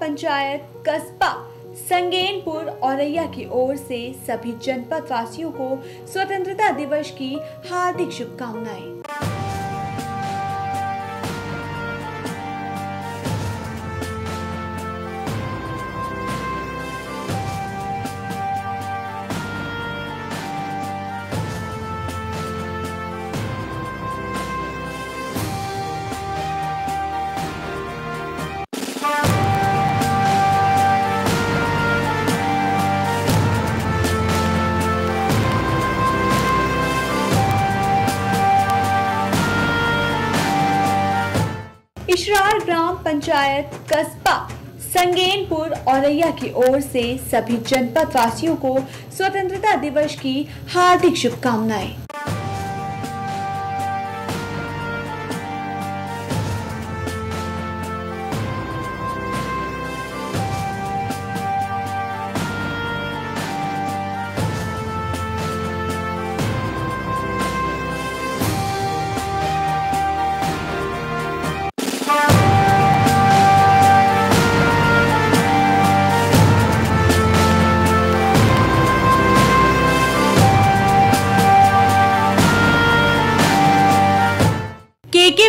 पंचायत कस्बा, संगेनपुर औरैया की ओर से सभी जनपद वासियों को स्वतंत्रता दिवस की हार्दिक शुभकामनाएँ। ग्राम पंचायत कस्बा, संगेनपुर औरैया की ओर से सभी जनपद वासियों को स्वतंत्रता दिवस की हार्दिक शुभकामनाएँ।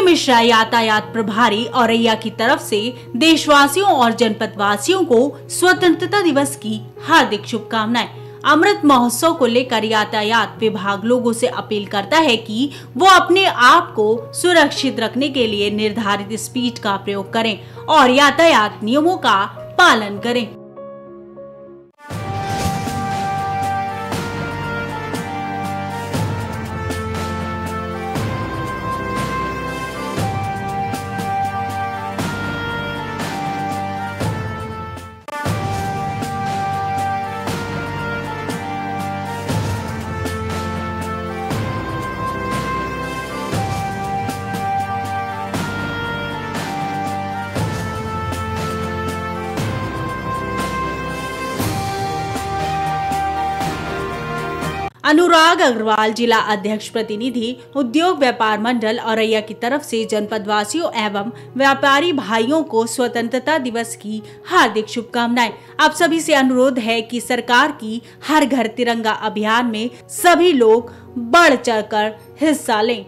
मिश्रा यातायात प्रभारी औरैया की तरफ़ से देशवासियों और जनपद वासियों को स्वतंत्रता दिवस की हार्दिक शुभकामनाएँ। अमृत महोत्सव को लेकर यातायात विभाग लोगों से अपील करता है कि वो अपने आप को सुरक्षित रखने के लिए निर्धारित स्पीड का प्रयोग करें और यातायात नियमों का पालन करें। अनुराग अग्रवाल, जिला अध्यक्ष प्रतिनिधि, उद्योग व्यापार मंडल औरैया की तरफ़ से जनपद वासियों एवं व्यापारी भाइयों को स्वतंत्रता दिवस की हार्दिक शुभकामनाएँ। आप सभी से अनुरोध है कि सरकार की हर घर तिरंगा अभियान में सभी लोग बढ़ चढ़कर हिस्सा लें।